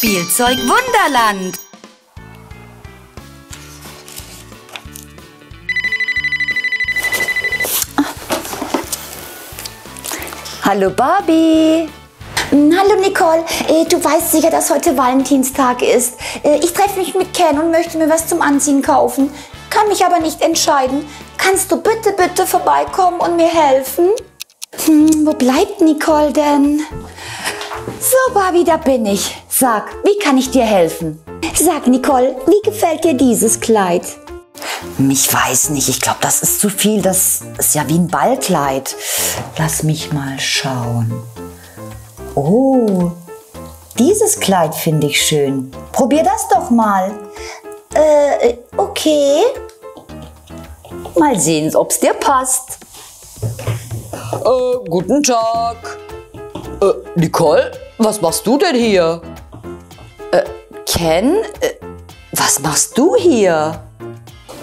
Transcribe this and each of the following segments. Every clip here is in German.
Spielzeug Wunderland. Hallo Barbie. Hm, Hallo Nicole, Äh, du weißt sicher, dass heute Valentinstag ist. Äh, Ich treffe mich mit Ken und möchte mir was zum Anziehen kaufen, kann mich aber nicht entscheiden. Kannst du bitte, bitte vorbeikommen und mir helfen? Hm, wo bleibt Nicole denn? So Barbie, da bin ich. Sag, wie kann ich dir helfen? Sag Nicole, wie gefällt dir dieses Kleid? Ich weiß nicht, ich glaube, das ist zu viel. Das ist ja wie ein Ballkleid. Lass mich mal schauen. Oh, dieses Kleid finde ich schön. Probier das doch mal. Äh, okay. Mal sehen, ob es dir passt. Äh, guten Tag. Äh, Nicole, was machst du denn hier? Ken, äh, was machst du hier?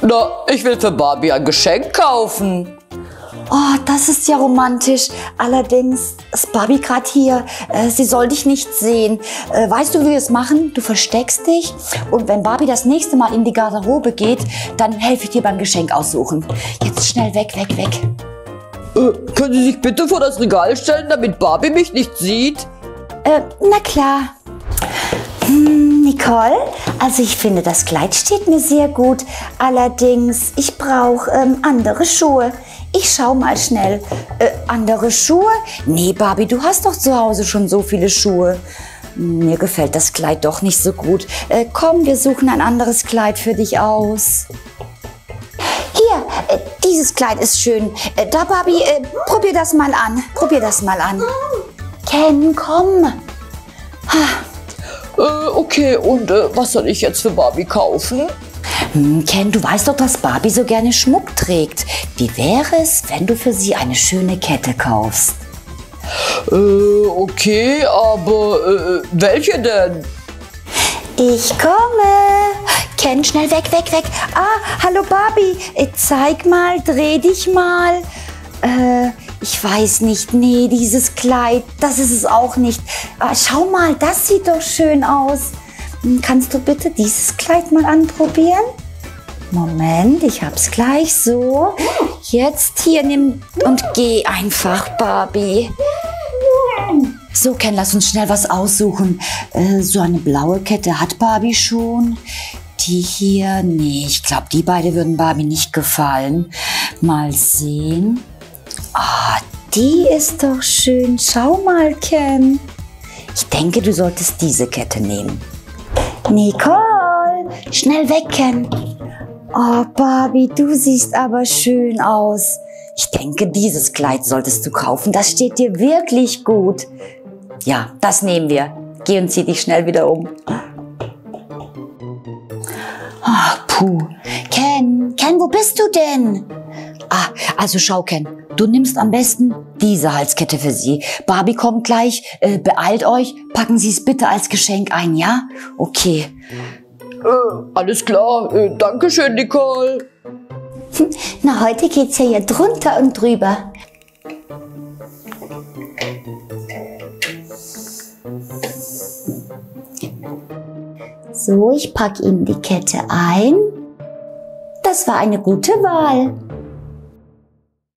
Na, ich will für Barbie ein Geschenk kaufen. Oh, das ist ja romantisch. Allerdings ist Barbie gerade hier. Äh, sie soll dich nicht sehen. Äh, weißt du, wie wir es machen? Du versteckst dich und wenn Barbie das nächste Mal in die Garderobe geht, dann helfe ich dir beim Geschenk aussuchen. Jetzt schnell weg, weg, weg. Äh, können Sie sich bitte vor das Regal stellen, damit Barbie mich nicht sieht? Äh, na klar. Hm, Nicole, also ich finde, das Kleid steht mir sehr gut. Allerdings, ich brauche ähm, andere Schuhe. Ich schau mal schnell. Äh, andere Schuhe? Nee, Barbie, du hast doch zu Hause schon so viele Schuhe. Mir gefällt das Kleid doch nicht so gut. Äh, komm, wir suchen ein anderes Kleid für dich aus. Hier, äh, dieses Kleid ist schön. Äh, da, Barbie, äh, probier das mal an. Probier das mal an. Ken, komm. Äh, okay, und äh, was soll ich jetzt für Barbie kaufen? Hm, Ken, du weißt doch, dass Barbie so gerne Schmuck trägt. Wie wäre es, wenn du für sie eine schöne Kette kaufst? Äh, okay, aber äh, welche denn? Ich komme. Ken, schnell weg, weg, weg. Ah, hallo Barbie. Äh, zeig mal, dreh dich mal. Äh, ich weiß nicht. Nee, dieses Kleid, das ist es auch nicht. Ah, schau mal, das sieht doch schön aus. Hm, Kannst du bitte dieses Kleid mal anprobieren? Moment, ich hab's gleich so. Jetzt hier nimm und geh einfach, Barbie. So, Ken, lass uns schnell was aussuchen. Äh, so eine blaue Kette hat Barbie schon. Die hier, nee, ich glaube, die beide würden Barbie nicht gefallen. Mal sehen. Ah, die ist doch schön. Schau mal, Ken. Ich denke, du solltest diese Kette nehmen. Nicole, schnell weg, Ken. Oh, Barbie, du siehst aber schön aus. Ich denke, dieses Kleid solltest du kaufen. Das steht dir wirklich gut. Ja, das nehmen wir. Geh und zieh dich schnell wieder um. Ah, puh. Ken, Ken, wo bist du denn? Ah, also schau, Ken. Du nimmst am besten diese Halskette für sie. Barbie kommt gleich. Äh, beeilt euch. Packen Sie es bitte als Geschenk ein, ja? Okay. Äh, alles klar, äh, danke schön, Nicole. Na, heute geht's ja hier drunter und drüber. So, ich packe Ihnen die Kette ein. Das war eine gute Wahl.